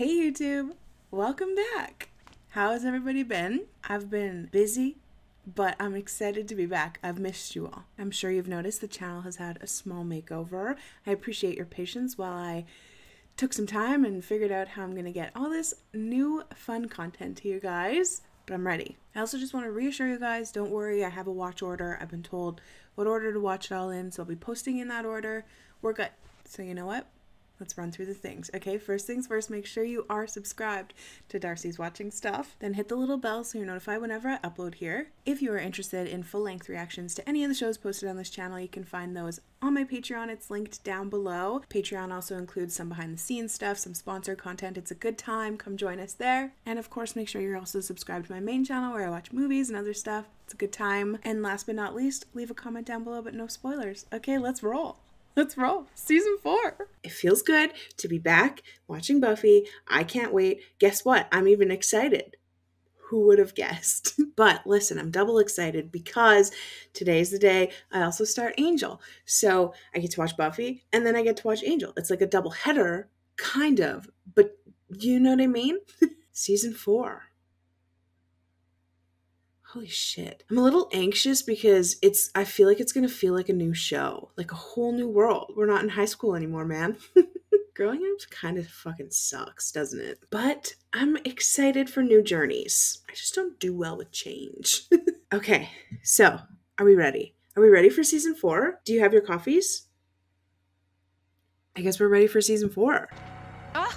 Hey YouTube, welcome back. How has everybody been? I've been busy, but I'm excited to be back. I've missed you all. I'm sure you've noticed the channel has had a small makeover. I appreciate your patience while I took some time and figured out how I'm to get all this new fun content to you guys, but I'm ready. I also just want to reassure you guys don't worry, I have a watch order. I've been told what order to watch it all in, so I'll be posting in that order. We're good. So, you know what? Let's run through the things. Okay, first things first, make sure you are subscribed to Darcie's Watching Stuff. Then hit the little bell so you're notified whenever I upload here. If you are interested in full length reactions to any of the shows posted on this channel, you can find those on my Patreon. It's linked down below. Patreon also includes some behind the scenes stuff, some sponsored content. It's a good time. Come join us there. And of course, make sure you're also subscribed to my main channel where I watch movies and other stuff. It's a good time. And last but not least, leave a comment down below, but no spoilers. Okay, let's roll. Let's roll. Season four. It feels good to be back watching Buffy. I can't wait. Guess what? I'm even excited. Who would have guessed? but listen, I'm double excited because today's the day I also start Angel. So I get to watch Buffy and then I get to watch Angel. It's like a double header, kind of, but you know what I mean? Season four holy shit. I'm a little anxious because it's i feel like it's gonna feel like a new show like a whole new world. We're not in high school anymore man. Growing up kind of fucking sucks doesn't it? But i'm excited for new journeys. I just don't do well with change. Okay so are we ready? Are we ready for season four? Do you have your coffees? I guess we're ready for season four. Ah!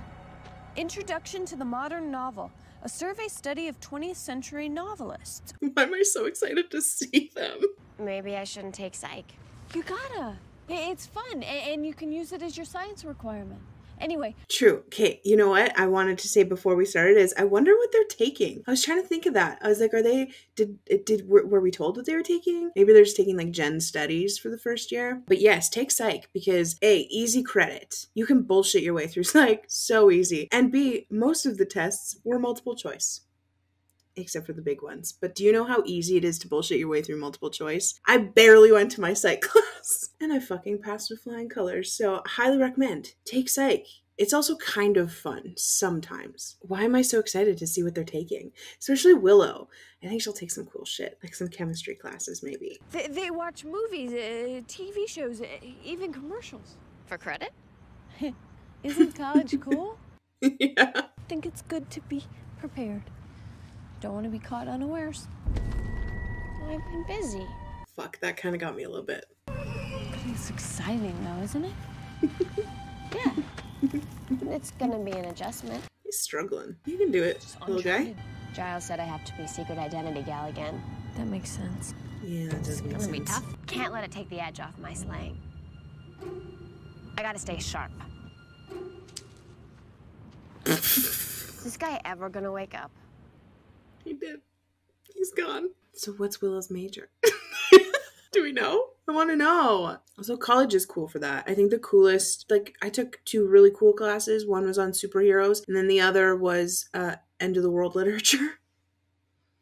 Introduction to the modern novel a survey study of 20th century novelists. Why am I so excited to see them? Maybe I shouldn't take psych. You gotta. It's fun, and you can use it as your science requirement. Anyway. True. Okay, you know what I wanted to say before we started is I wonder what they're taking. I was trying to think of that. I was like, are they did did were, were we told what they were taking? Maybe they're just taking like gen studies for the first year. But yes, take psych because A, easy credit. You can bullshit your way through psych so easy. And B, most of the tests were multiple choice except for the big ones. But do you know how easy it is to bullshit your way through multiple choice? I barely went to my psych class and I fucking passed with flying colors. So, highly recommend. Take psych. It's also kind of fun sometimes. Why am I so excited to see what they're taking? Especially Willow. I think she'll take some cool shit, like some chemistry classes, maybe. They, they watch movies, uh, TV shows, uh, even commercials. For credit? Isn't college cool? yeah. I think it's good to be prepared. Don't want to be caught unawares. I've been busy. Fuck, that kind of got me a little bit. It's exciting though, isn't it? yeah. It's gonna be an adjustment. He's struggling. You can do it, Just little guy. Giles said I have to be secret identity gal again. That makes sense. Yeah, that does make sense. It's gonna be tough. Can't let it take the edge off my slang. I gotta stay sharp. Is this guy ever gonna wake up? He did. He's gone. So what's Willow's major? Do we know? I want to know. Also, college is cool for that. I think the coolest, like, I took two really cool classes. One was on superheroes, and then the other was uh, end of the world literature.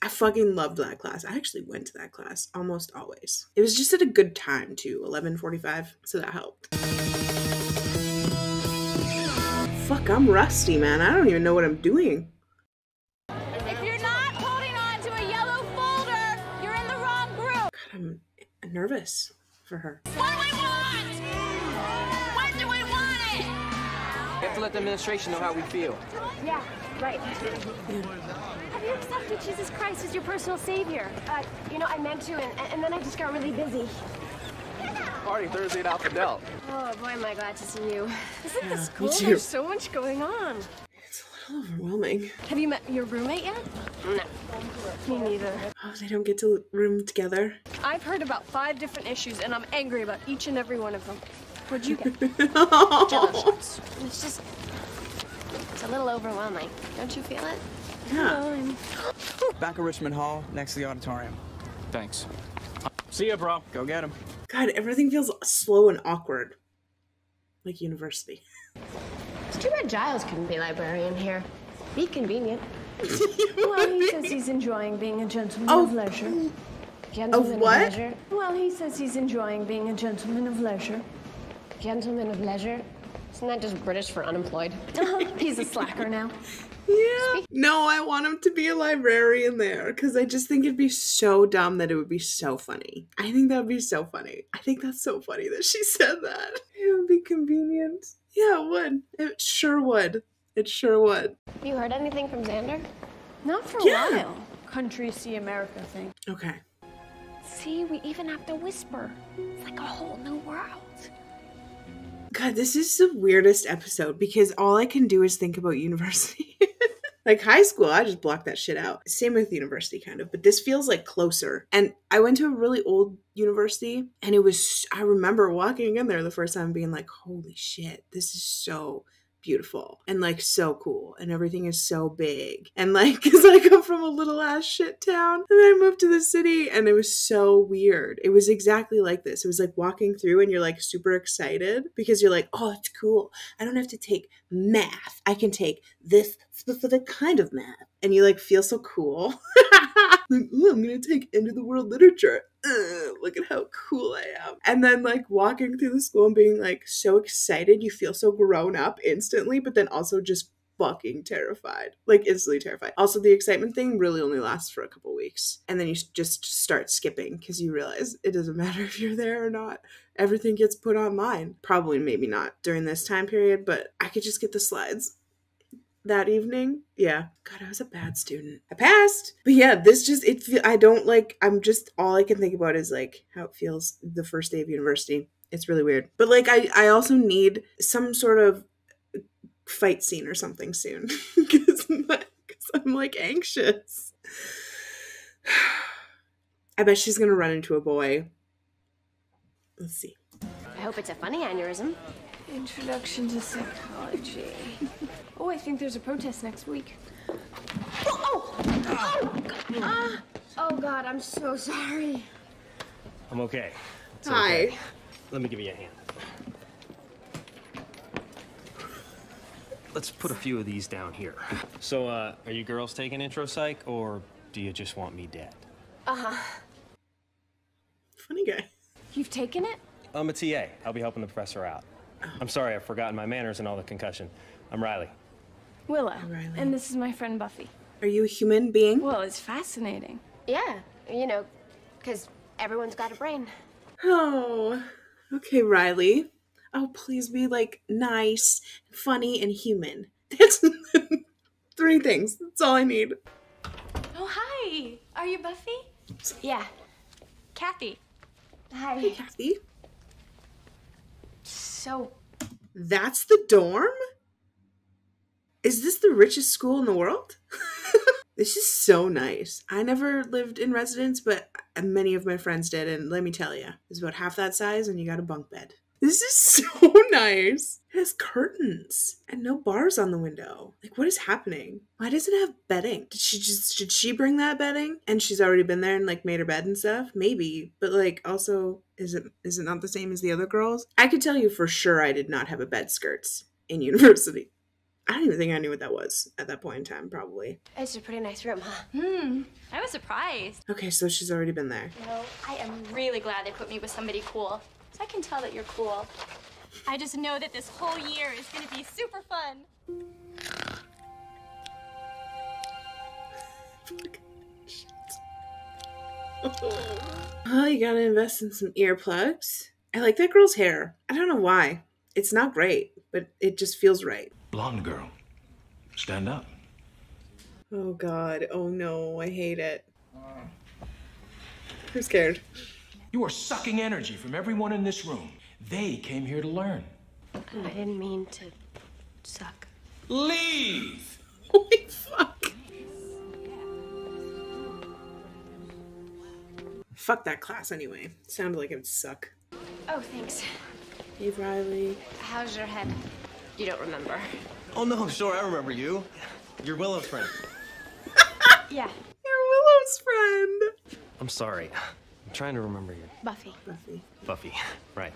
I fucking loved that class. I actually went to that class almost always. It was just at a good time too, 11:45, so that helped. Fuck, I'm rusty, man. I don't even know what I'm doing. Nervous for her. What do we want? When do we want it? We have to let the administration know how we feel. Yeah, right. Have you accepted Jesus Christ as your personal savior? Uh, you know, I meant to, and, and then I just got really busy. Party Thursday at Alpha Delt. Oh boy, am I glad to see you. Isn't yeah, this cool? There's so much going on It's a little overwhelming. Have you met your roommate yet? No. Me neither. Oh, they don't get to room together? I've heard about five different issues, and I'm angry about each and every one of them. What'd you get? It's just... It's a little overwhelming. Don't you feel it? Yeah. Back at Richmond Hall, next to the auditorium. Thanks. See ya, bro. Go get him. God, everything feels slow and awkward. Like university. It's too bad Giles couldn't be librarian here. Be convenient. well, he says he's enjoying being a gentleman oh. of leisure. Gentleman of what? Of leisure. Well, he says he's enjoying being a gentleman of leisure. Gentleman of leisure? Isn't that just British for unemployed? Uh-huh. He's a slacker now. Yeah. No, I want him to be a librarian there because I just think it'd be so dumb that it would be so funny. I think that would be so funny. I think that's so funny that she said that. It would be convenient. Yeah, it would. It sure would. It sure would. Have You heard anything from Xander? Not for a while. Country see America thing. Okay. See, we even have to whisper. It's like a whole new world. God, this is the weirdest episode because all I can do is think about university. like high school, I just blocked that shit out. Same with university, kind of, but this feels like closer. And I went to a really old university, and it was, I remember walking in there the first time being like, holy shit, this is so beautiful and like so cool and everything is so big and like because i come from a little ass shit town and then i moved to the city and it was so weird. It was exactly like this. It was like walking through and you're like super excited because you're like oh it's cool. I don't have to take math. I can take this specific kind of math. And you like feel so cool like ooh, i'm gonna take end of the world literature Ugh, look at how cool I am. And then like walking through the school and being like so excited, you feel so grown up instantly, but then also just fucking terrified. Like instantly terrified. Also the excitement thing really only lasts for a couple weeks. And then you just start skipping because you realize it doesn't matter if you're there or not. Everything gets put online. Probably maybe not during this time period, but I could just get the slides that evening. Yeah. God, I was a bad student. I passed. But yeah, this just it I don't like I'm just all I can think about is like how it feels the first day of university. It's really weird. But like I I also need some sort of fight scene or something soon cuz I'm like anxious. I bet she's going to run into a boy. Let's see. I hope it's a funny aneurysm. Introduction to psychology. oh, I think there's a protest next week. Oh oh, oh, God, I'm so sorry. I'm okay. It's Hi. okay. Let me give you a hand. Let's put a few of these down here. So, uh, are you girls taking intro psych, or do you just want me dead? Uh-huh. Funny guy. You've taken it? I'm a TA. I'll be helping the professor out. I'm sorry, I've forgotten my manners and all the concussion. I'm Riley. Willow. Riley. And this is my friend Buffy. Are you a human being? Well, it's fascinating. Yeah, you know, because everyone's got a brain. Oh, okay, Riley. Oh, please be like nice, funny, and human. That's three things. That's all I need. Oh, hi. Are you Buffy? Yeah. Kathy. Hi. Kathy, So, that's the dorm? Is this the richest school in the world? this is so nice. I never lived in residence, but many of my friends did, and let me tell you, it's about half that size, and you got a bunk bed. This is so nice. It has curtains and no bars on the window. Like, what is happening? Why does it have bedding? Did she just did she bring that bedding? And she's already been there and like made her bed and stuff? Maybe, but like also, is it is it not the same as the other girls? I could tell you for sure I did not have a bed skirts in university. I don't even think I knew what that was at that point in time. Probably. It's a pretty nice room, huh? hmm, I was surprised. Okay, so she's already been there. You know, I am really glad they put me with somebody cool. So I can tell that you're cool. I just know that this whole year is going to be super fun. Oh, you gotta invest in some earplugs. I like that girl's hair. I don't know why. It's not great, but it just feels right. Blonde girl. Stand up. Oh god. Oh no. I hate it. I'm scared. You are sucking energy from everyone in this room. They came here to learn. I didn't mean to suck. Leave! Holy fuck. Fuck that class anyway. Sounded like it would suck. Oh, thanks. Hey, Riley. How's your head? You don't remember. Oh no, sure, I remember you. You're Willow's friend. Yeah. You're Willow's friend. I'm sorry. I'm trying to remember you. Buffy. Buffy. Buffy. Right.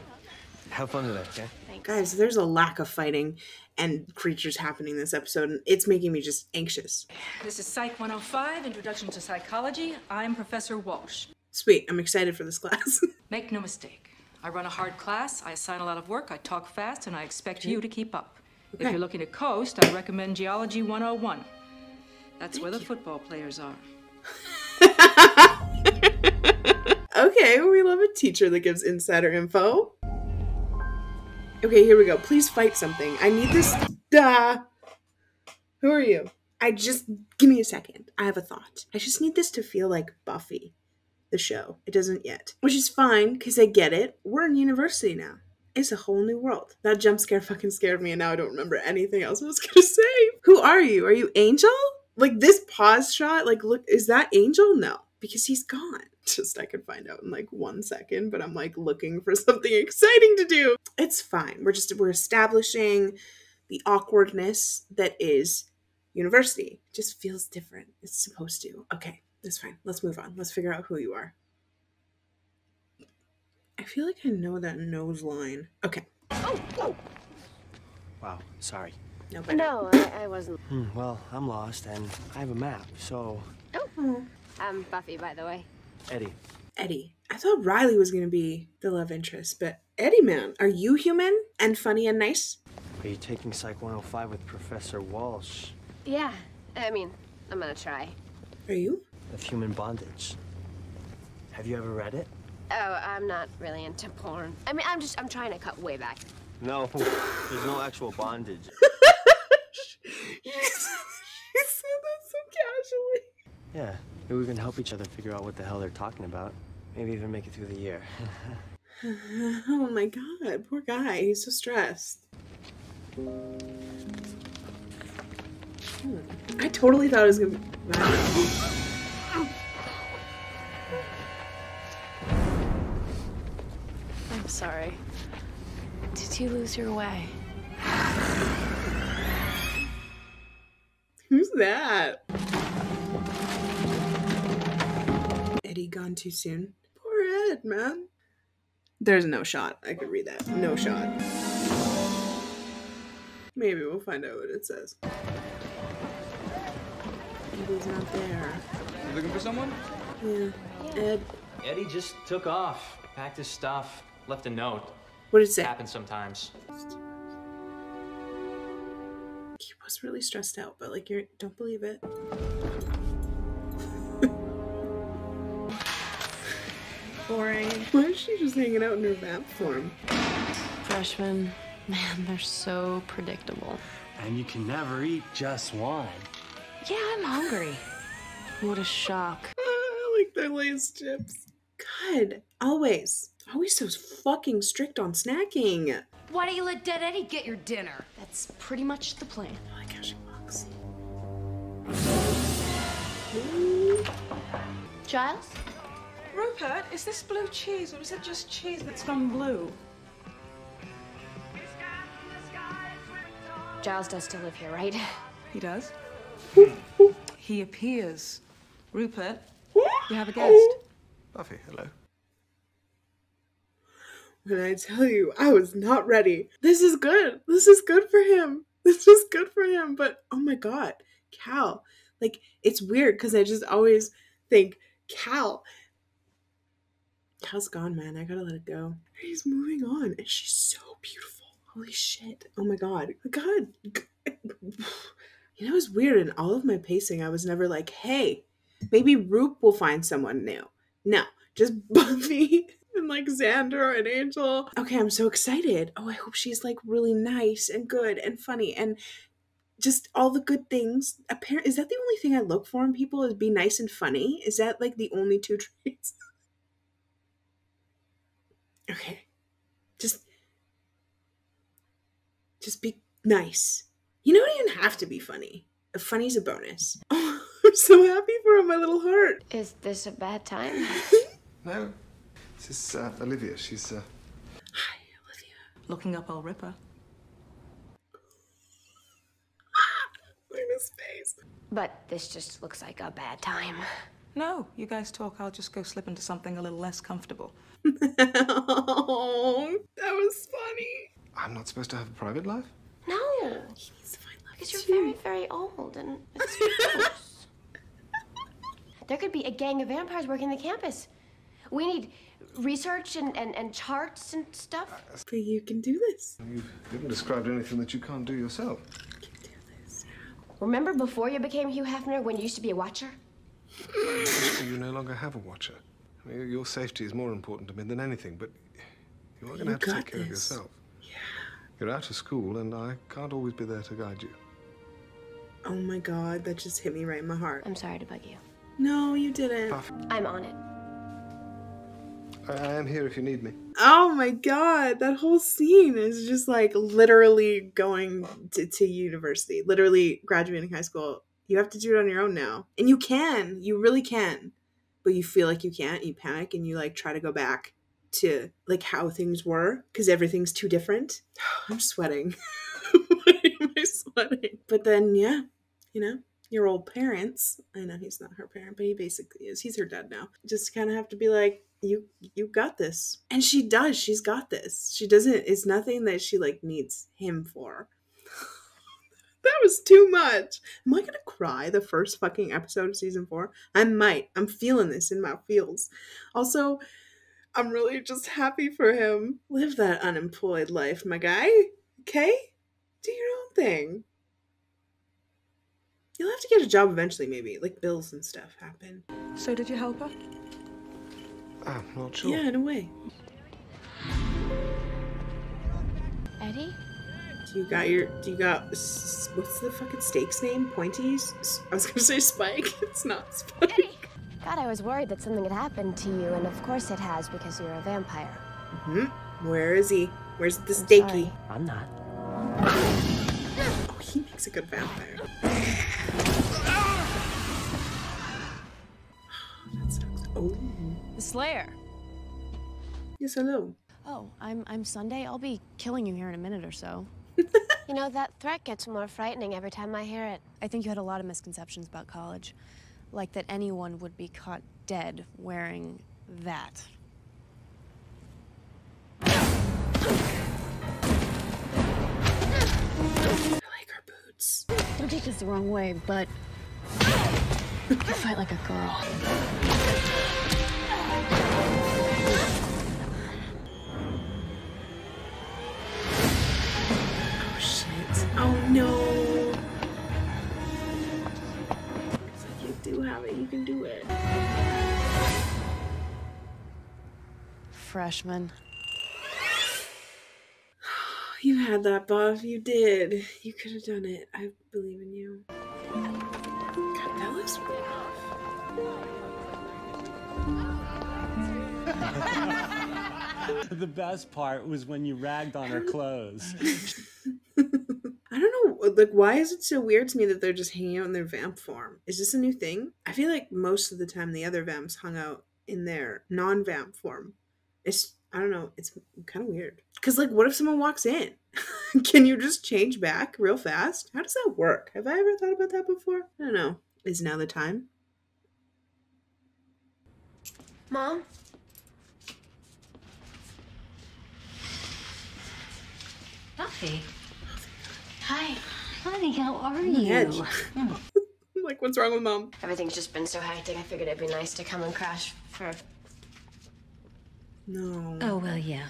Have fun today, okay? Thanks. Guys, there's a lack of fighting and creatures happening this episode, and it's making me just anxious. This is Psych 105, Introduction to Psychology. I'm Professor Walsh. Sweet. I'm excited for this class. Make no mistake, I run a hard class, I assign a lot of work, I talk fast, and I expect you to keep up. Okay. If you're looking to coast, I recommend Geology 101. That's where the football players are. Okay, we love a teacher that gives insider info. Okay, here we go. Please fight something. I need this. Duh. Who are you? I just give me a second. I have a thought. I just need this to feel like Buffy, the show. It doesn't yet, which is fine because I get it. We're in university now. It's a whole new world. That jump scare fucking scared me, and now I don't remember anything else I was gonna say. Who are you? Are you Angel? Like this pause shot? Like, look, is that Angel? No, because he's gone. Just I could find out in like one second, but I'm like looking for something exciting to do. It's fine. We're just we're establishing the awkwardness that is university. It just feels different. It's supposed to. Okay, that's fine. Let's move on. Let's figure out who you are. I feel like I know that nose line. Okay. Oh. Wow, sorry. No, No, I, I wasn't. Hmm, well, I'm lost and I have a map, so. Oh. I'm Buffy, by the way. Eddie. Eddie. I thought Riley was gonna be the love interest, but Eddie, man, are you human and funny and nice? Are you taking Psych 105 with Professor Walsh Yeah, I mean, I'm gonna try. Are you? Of human bondage? Have you ever read it? Oh, I'm not really into porn. I mean, I'm just, I'm trying to cut way back. No, there's no actual bondage. you said that so casually. Yeah, maybe we can help each other figure out what the hell they're talking about. Maybe even make it through the year. Oh my god, poor guy. He's so stressed. Hmm. I totally thought it was gonna be. I'm sorry. Did you lose your way? Who's that? Eddie gone too soon. Poor Ed, man. There's no shot. I could read that. No shot. Maybe we'll find out what it says. Eddie's not there. You looking for someone? Yeah. Ed. Eddie just took off, packed his stuff, left a note. What did it say? Happens sometimes. He was really stressed out, but like, you don't believe it. Boring. Why is she just hanging out in her vamp form? Freshmen, man, they're so predictable. and you can never eat just one. Yeah, I'm hungry. What a shock. I like their Lay's chips. God, always, always so fucking strict on snacking. Why don't you let Dead Eddie get your dinner? That's pretty much the plan. Oh, I like how she walks. Giles? Rupert, is this blue cheese or is it just cheese that's gone blue? Giles does still live here, right? He does. he appears. Rupert, you have a guest. Buffy, hello. When I tell you, I was not ready. This is good. This is good for him. This is good for him. But oh my god, Cal. Like, it's weird because I just always think, Cal. Cal's gone, man. I gotta let it go. He's moving on. And she's so beautiful. Holy shit. Oh my god. God. You know, it's weird. In all of my pacing, I was never like, hey, maybe Roop will find someone new. No, just Buffy and like Xander and Angel. Okay, I'm so excited. Oh, I hope she's like really nice and good and funny and just all the good things. Apparent is that the only thing I look for in people is be nice and funny? Is that like the only two traits? okay. Just just be nice. You don't even have to be funny. Funny's a bonus. I'm so happy for him, my little heart. Is this a bad time? No, this is uh, Olivia. She's uh, Looking up old Ripper. Look at his face. but this just looks like a bad time. No, you guys talk. I'll just go slip into something a little less comfortable. oh, that was funny. I'm not supposed to have a private life. No. He needs to find love. Because you're very, very old and it's gross. There could be a gang of vampires working the campus. We need research and, and, and charts and stuff. But you can do this. You haven't described anything that you can't do yourself. You can do this. Remember before you became Hugh Hefner when you used to be a watcher? you no longer have a watcher. I mean, your safety is more important to me than anything, but you are going to have to take care of this. yourself. Yeah. You're out of school, and I can't always be there to guide you. Oh my god, that just hit me right in my heart. I'm sorry to bug you. No, you didn't. I'm on it. I, I am here if you need me. Oh my god, that whole scene is just like literally going to, to university, literally graduating high school. You have to do it on your own now. And you can, you really can. But you feel like you can't, you panic and you like try to go back to like how things were because everything's too different. I'm sweating. Why am I sweating? But then, yeah, you know, your old parents. I know he's not her parent, but he basically is. He's her dad now. Just kind of have to be like, you, you got this, and she does. She's got this. She doesn't. It's nothing that she like needs him for. that was too much. Am I gonna cry the first fucking episode of season four? I might. I'm feeling this in my feels. Also, I'm really just happy for him. Live that unemployed life, my guy. Okay? Do your own thing. You'll have to get a job eventually, maybe. Like bills and stuff happen. So did you help her? I'm not sure. Yeah, in a way. Eddie? Do you got your. Do you got. What's the fucking steak's name? Pointies? I was gonna say Spike. It's not Spike. God, I was worried that something had happened to you, and of course it has because you're a vampire. hmm Where is he? Where's the I'm steaky? I'm not. Oh, he makes a good vampire. That sucks. Oh. The Slayer. Yes, hello. Oh, I'm I'm Sunday. I'll be killing you here in a minute or so. You know, that threat gets more frightening every time I hear it. I think you had a lot of misconceptions about college. Like that anyone would be caught dead wearing that. Boots. Don't take this the wrong way, but you fight like a girl. Oh shit. Oh no. It's like you do have it. You can do it. Freshman. You had that buff. You did. You could have done it. I believe in you. God, that looks the best part was when you ragged on her clothes. I don't know. Like, why is it so weird to me that they're just hanging out in their vamp form? Is this a new thing? I feel like most of the time the other vamps hung out in their non-vamp form. It's I don't know. It's kind of weird. Cause like, what if someone walks in? Can you just change back real fast? How does that work? Have I ever thought about that before? I don't know. Is now the time? Mom? Buffy. Hi. Honey, how are On the edge. you? like, what's wrong with mom? Everything's just been so hectic. I figured it'd be nice to come and crash for. No. Oh, well, yeah.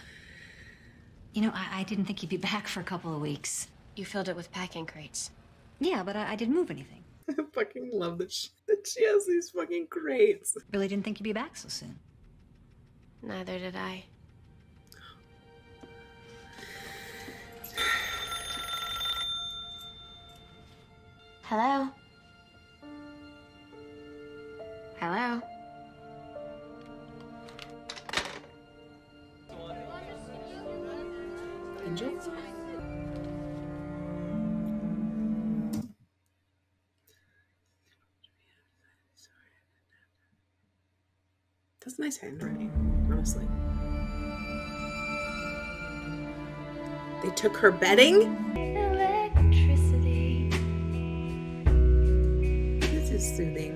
You know, I, I didn't think you'd be back for a couple of weeks. You filled it with packing crates. Yeah, but I, I didn't move anything. I fucking love that she, that she has these fucking crates. Really didn't think you'd be back so soon. Neither did I. Hello? Hello? Angel? That's nice handwriting, honestly. They took her bedding? Electricity. This is soothing.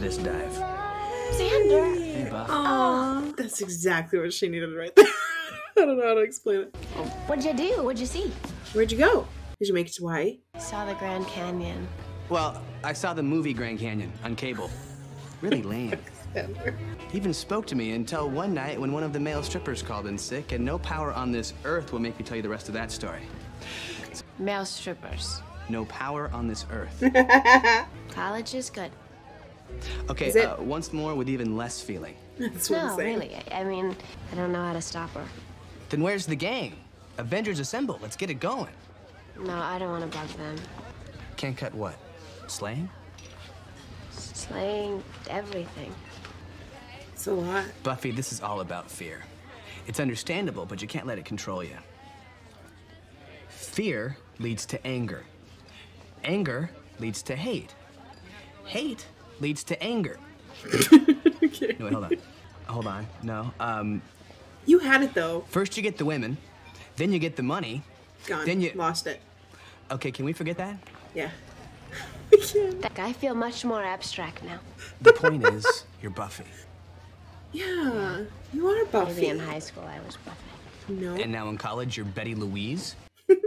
This dive. Xander. Hey, Buff. Aw, that's exactly what she needed right there. I don't know how to explain it. What'd you do? What'd you see? Where'd you go? Did you make it to Hawaii? Saw the Grand Canyon. Well, I saw the movie Grand Canyon on cable. Really lame. He even spoke to me until one night when one of the male strippers called in sick, and no power on this earth will make me tell you the rest of that story. Male strippers. No power on this earth. College is good. Okay, it- uh, once more with even less feeling. That's what no, really. I, I mean, I don't know how to stop her. Then where's the gang? Avengers Assemble. Let's get it going. No, I don't want to bug them. Can't cut what? Slaying? Slaying everything. It's a lot. Buffy, this is all about fear. It's understandable, but you can't let it control you. Fear leads to anger. Anger leads to hate. Hate leads to anger. No, wait, hold on. Hold on. No. Um, You had it though. first you get the women, then you get the money. Gone. Then you lost it. Okay, can we forget that? Yeah. That I feel much more abstract now. The point is, you're Buffy. Yeah, you are Buffy. Maybe in high school I was Buffy. No. And now in college, you're Betty Louise.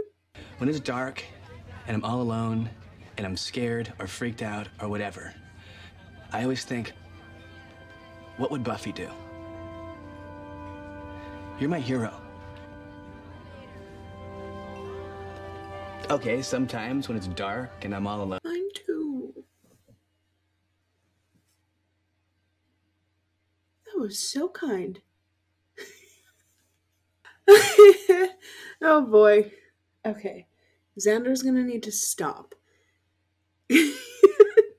when it's dark and I'm all alone and I'm scared or freaked out or whatever, I always think, what would Buffy do? You're my hero. Okay, sometimes when it's dark and I'm all alone. Mine too. That was so kind. oh boy. Okay. Xander's gonna need to stop.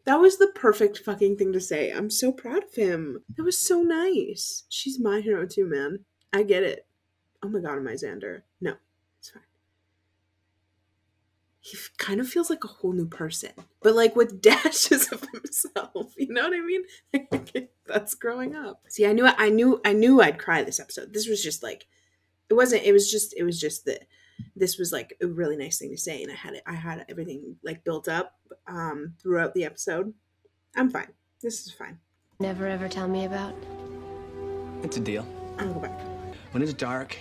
that was the perfect fucking thing to say. I'm so proud of him. That was so nice. She's my hero too, man. I get it. Oh my god, am I Xander? No, it's fine. He kind of feels like a whole new person, but like with dashes of himself. You know what I mean? That's growing up. See, I knew, I knew, I knew I'd cry this episode. This was just like, it wasn't. It was just, it was just that this was like a really nice thing to say, and I had it. I had everything like built up um throughout the episode. I'm fine. This is fine. Never ever tell me about. It's a deal. I'll go back. When it's dark,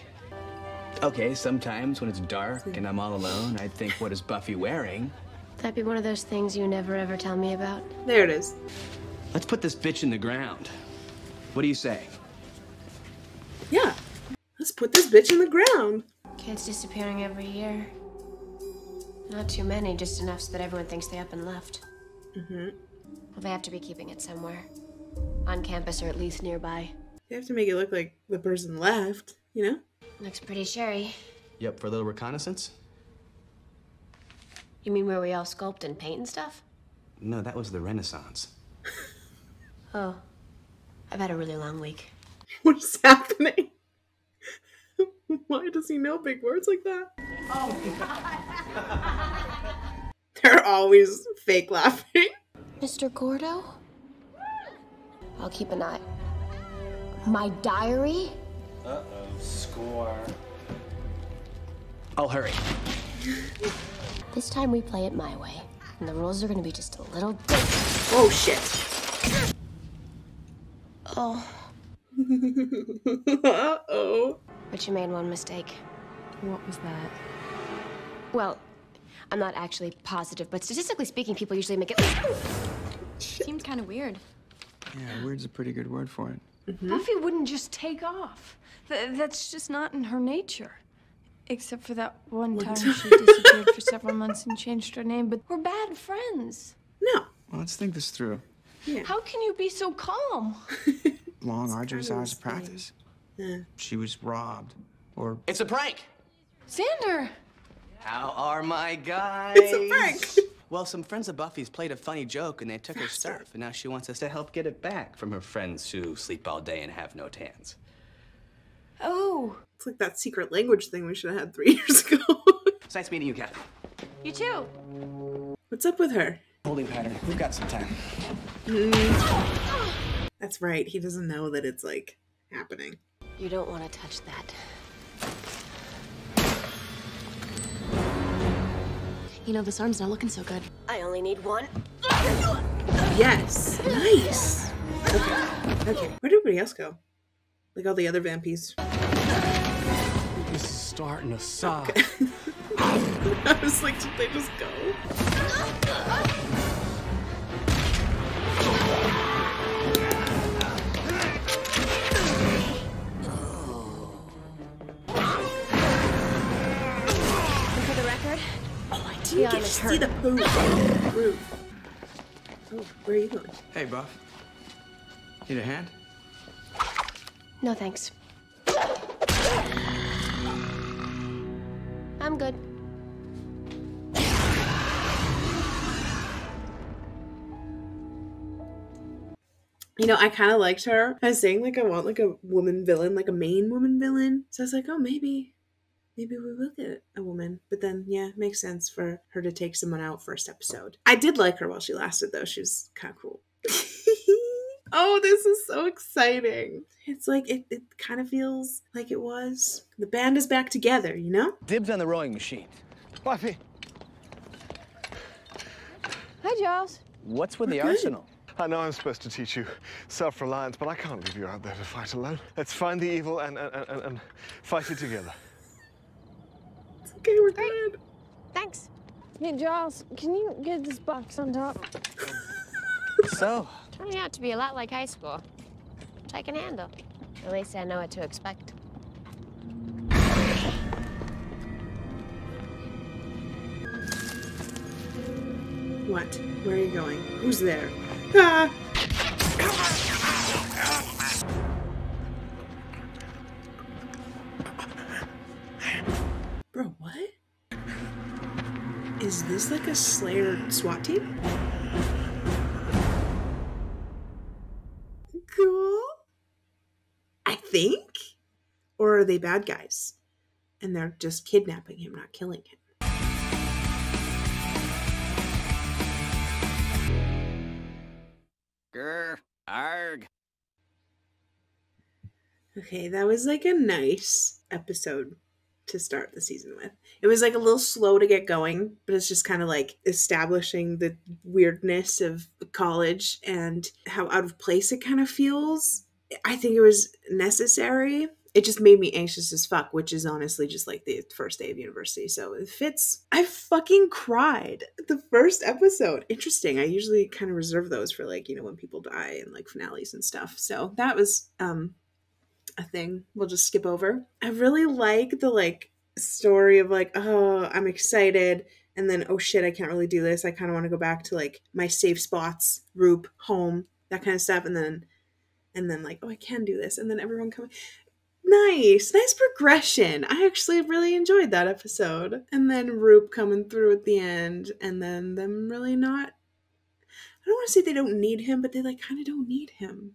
okay, sometimes when it's dark and I'm all alone, I think, what is Buffy wearing? That'd be one of those things you never ever tell me about. There it is. Let's put this bitch in the ground. What do you say? Yeah. Let's put this bitch in the ground. Kids disappearing every year. Not too many, just enough so that everyone thinks they up and left. Mm-hmm. Well, they have to be keeping it somewhere. On campus or at least nearby. They have to make it look like the person left. You know. Looks pretty sherry. Yep, for a little reconnaissance? You mean where we all sculpt and paint and stuff? No, that was the Renaissance. Oh. I've had a really long week. What is happening? Why does he know big words like that? Oh my God! They're always fake laughing. Mr. Gordo? I'll keep an eye. My diary? Uh oh, score. I'll hurry. This time we play it my way. And the rules are gonna be just a little different. Oh shit. Oh. uh oh. But you made one mistake. What was that? Well, I'm not actually positive, but statistically speaking, people usually make it. Seems kind of weird. Yeah, weird's a pretty good word for it. Mm-hmm. Buffy wouldn't just take off. Th- that's just not in her nature. Except for that one time she disappeared for several months and changed her name, but we're bad friends. No. Well, let's think this through. How can you be so calm? Long, arduous hours of practice. Yeah. She was robbed. Or It's a prank! Xander! How are my guys? It's a prank. Well, some friends of Buffy's played a funny joke and they took her stuff, and now she wants us to help get it back from her friends who sleep all day and have no tans. Oh. It's like that secret language thing we should have had three years ago. It's nice meeting you, Captain. You too. What's up with her? Holding pattern. We've got some time. Mm. That's right. He doesn't know that it's like happening. You don't want to touch that. You know, this arm's not looking so good. I only need one. Yes. Nice. Okay. Okay. Where'd everybody else go? Like all the other vampies. This is starting to suck. I was like, did they just go? I didn't see the roof. roof. Oh, where are you going? Hey, Buff. Need a hand? No thanks. I'm good. You know, I kind of liked her. I was saying like I want like a woman villain, like a main woman villain. So I was like, oh, maybe, maybe we will get a woman. But then, yeah, makes sense for her to take someone out first episode. I did like her while she lasted, though. She was kind of cool. oh, this is so exciting! It's like it, it kind of feels like it was. The band is back together, you know. Dibs on the rowing machine. Wifey. Hi, Giles. What's with the good. arsenal? I know I'm supposed to teach you self-reliance, but I can't leave you out there to fight alone. Let's find the evil and, and, and, and fight it together. Okay, we're good. Thanks. Hey, Giles, can you get this box on top? So, Turning out to be a lot like high school. Which I can handle. At least I know what to expect. What? Where are you going? Who's there? Ah! A Slayer SWAT team? Cool. I think? Or are they bad guys? And they're just kidnapping him, not killing him. Grr, arg. Okay, that was like a nice episode to start the season with. It was like a little slow to get going, but it's just kind of like establishing the weirdness of college and how out of place it kind of feels. I think it was necessary. It just made me anxious as fuck, which is honestly just like the first day of university. So it fits. I fucking cried the first episode. Interesting. I usually kind of reserve those for like, you know, when people die and like finales and stuff. So that was um a thing we'll just skip over. I really like the like story of like, oh, I'm excited. And then, oh shit, I can't really do this. I kind of want to go back to like my safe spots, Roop, home, that kind of stuff. And then, and then like, oh, I can do this. And then everyone coming. Nice, nice progression. I actually really enjoyed that episode. And then Roop coming through at the end, and then them really not. I don't want to say they don't need him, but they like kind of don't need him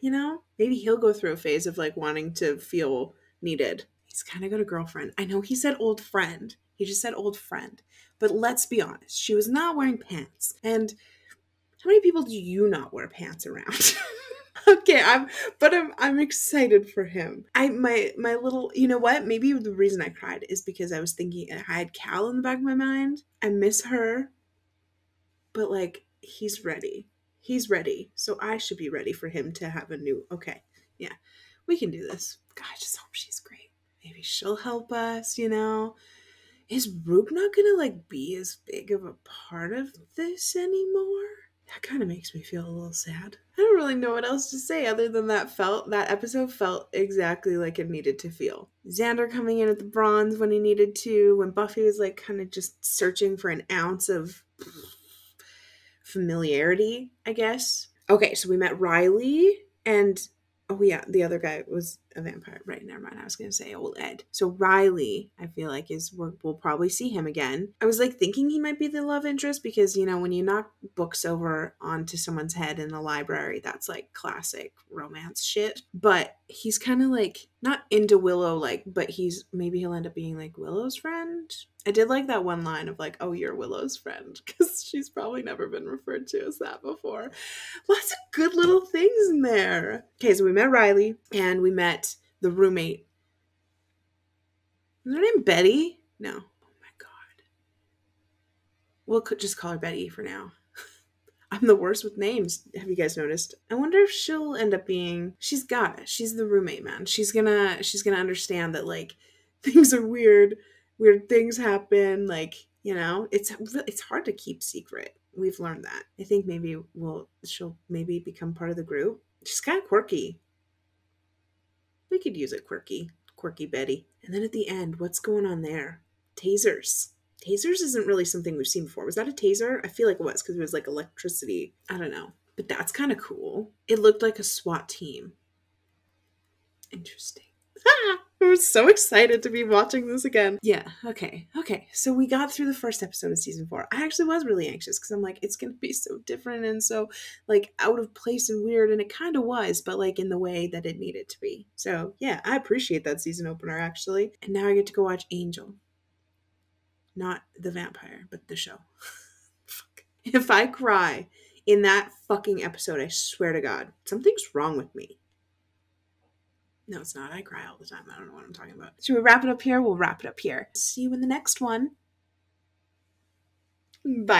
you know? Maybe he'll go through a phase of like wanting to feel needed. He's kind of got a girlfriend. I know he said old friend. He just said old friend. But let's be honest she was not wearing pants. And how many people do you not wear pants around? Okay i'm but i'm i'm excited for him. I my my little you know what? Maybe the reason i cried is because i was thinking i had cal in the back of my mind. I miss her. But like he's ready he's ready so i should be ready for him to have a new okay yeah we can do this. God i just hope she's great. Maybe she'll help us you know? Is Roop not gonna like be as big of a part of this anymore? That kind of makes me feel a little sad. I don't really know what else to say other than that felt that episode felt exactly like it needed to feel. Xander coming in at the bronze when he needed to when buffy was like kind of just searching for an ounce of familiarity, I guess. Okay, so we met Riley and oh yeah, the other guy was a vampire. Right, never mind. I was gonna say old Ed. So Riley, I feel like is we're, we'll probably see him again. I was like thinking he might be the love interest because you know when you knock books over onto someone's head in the library, that's like classic romance shit. But he's kind of like not into Willow, like, but he's maybe he'll end up being like Willow's friend. I did like that one line of like, "Oh, you're Willow's friend," because she's probably never been referred to as that before. Lots of good little things in there. Okay, so we met Riley and we met the roommate. Is her name Betty? No. Oh my god. We'll just call her Betty for now. I'm the worst with names. Have you guys noticed? I wonder if she'll end up being. She's got it. She's the roommate, man. She's gonna. She's gonna understand that like things are weird. Weird things happen. Like you know, it's it's hard to keep secret. We've learned that. I think maybe we'll. She'll maybe become part of the group. She's kind of quirky. We could use a quirky, quirky Betty. And then at the end, what's going on there? Tasers. Tasers isn't really something we've seen before. Was that a taser? I feel like it was because it was like electricity. I don't know. But that's kind of cool. It looked like a SWAT team. Interesting. I was so excited to be watching this again. Yeah, okay, okay. So we got through the first episode of season four. I actually was really anxious because I'm like, it's gonna be so different and so like out of place and weird, and it kind of was, but like in the way that it needed to be. So yeah, I appreciate that season opener actually. And now I get to go watch Angel. Not the vampire, but the show. If I cry in that fucking episode, I swear to God, something's wrong with me. No, it's not. I cry all the time. I don't know what I'm talking about. Should we wrap it up here? We'll wrap it up here. See you in the next one. Bye.